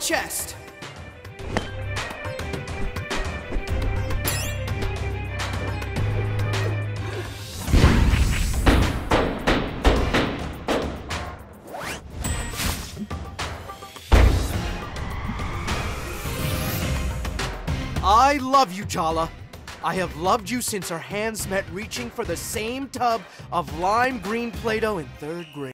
chest. I love you, Jala. I have loved you since our hands met reaching for the same tub of lime green Play Doh in third grade.